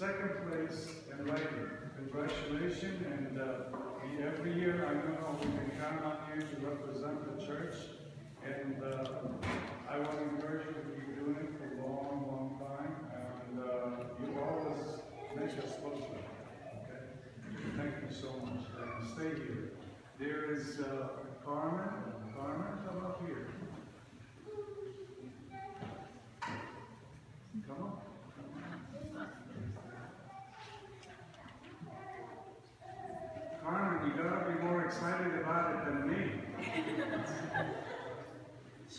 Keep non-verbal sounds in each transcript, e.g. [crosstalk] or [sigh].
second place in writing. Congratulations, and uh, every year I know we can count on you to represent the church. And uh, I want to encourage you to keep doing it for a long, long time, and uh, you always make us look. Okay? Thank you so much, stay here. There is uh, Carmen, Carmen, come up here. Come on. Carmen, you gotta be more excited about it than me. [laughs]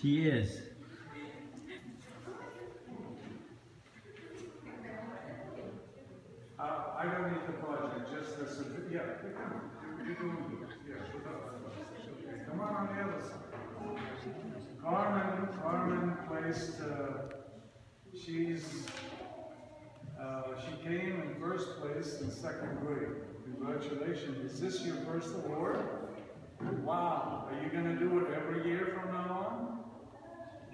She is. Uh, I don't need the project, just the, certi- yeah, come on, You- you're doing good, yeah, okay, come on on the other side. Carmen, Carmen placed, uh, she's, uh, she came in first place in second grade. Congratulations, is this your first award? Wow, are you gonna do it every year from now on?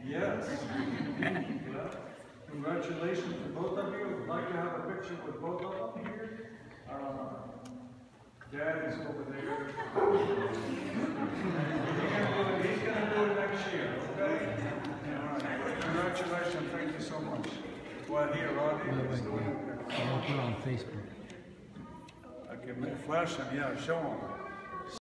Yes. [laughs] Yeah. Congratulations to both of you. I'd like to have a picture with both of them here. Uh, Dad is over there. He's [laughs] He's gonna do it next year, okay? All right. Congratulations, thank you so much. Well, here, Wait, is doing it. I'll put on Facebook. I can flash them, yeah, show them.